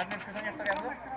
Carmen, ¿qué años está quedando?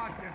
Bak ya.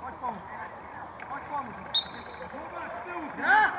Chodź pomóż! Chodź pomóż! Zobacz, z tyłu! Ja!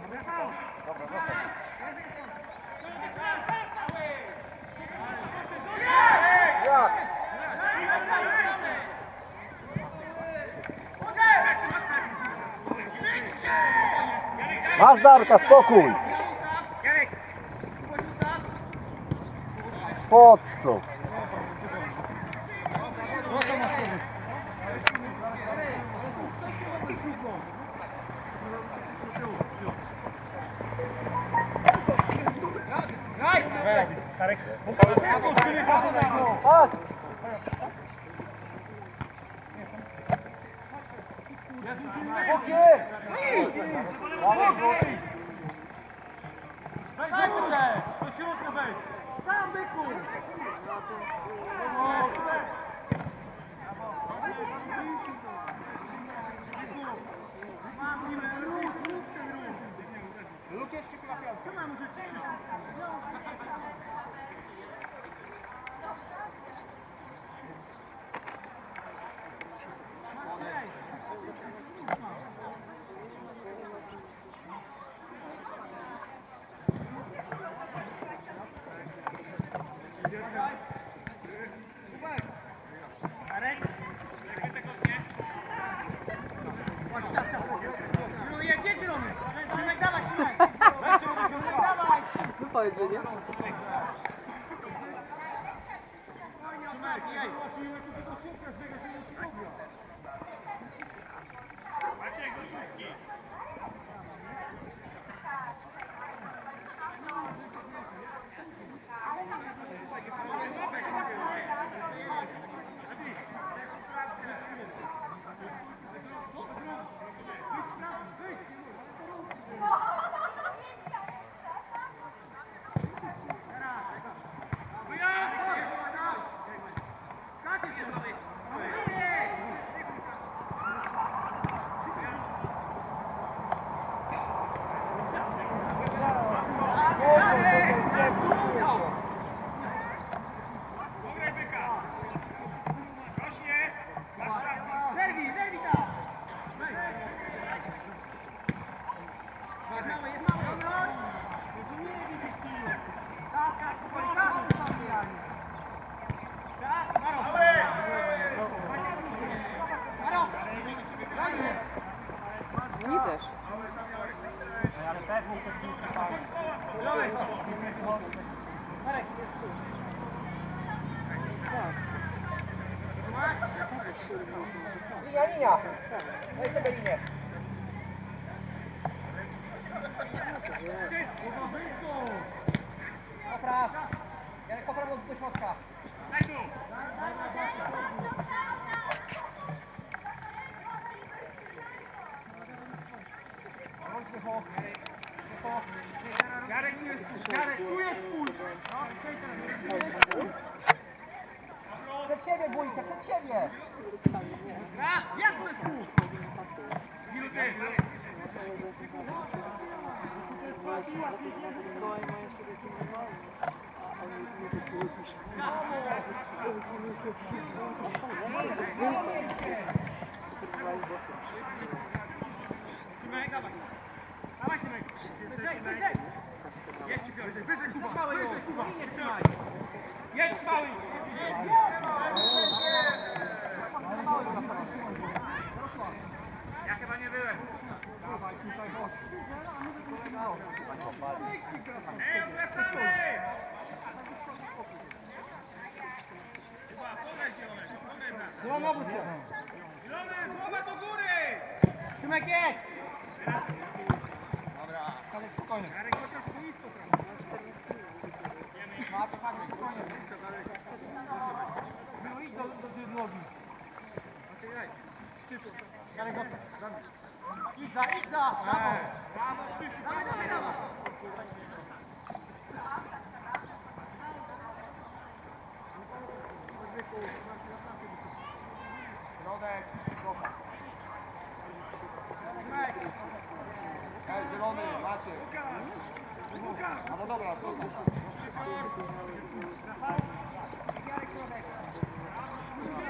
Mały, mały brzuch. Dobra, zostań. Corect. Pas. Ok. Bravo, Gopi. Dai, Becule! Să ținut că vei! Stai, Becule! fazla ya. Vianinha, vai saber linha. Atrás. Quero comprar um pouco de mostrar. Vai, Garek, Aí tu jesteś! Garek, tu jest pójdź! No, siebie! Jasny stół! Minuty! Dawaj, dawaj! Wyżej, wyżej! Wyżej, Kuba! Wyżej, Kuba! Nie trzymaj! Idź za, idź za! Brawo! Brawo, Krzysiu! Dawaj, dawaj, dawaj! Środek, kopa. Ej, zielony, macie. A no dobra, to... Thank you.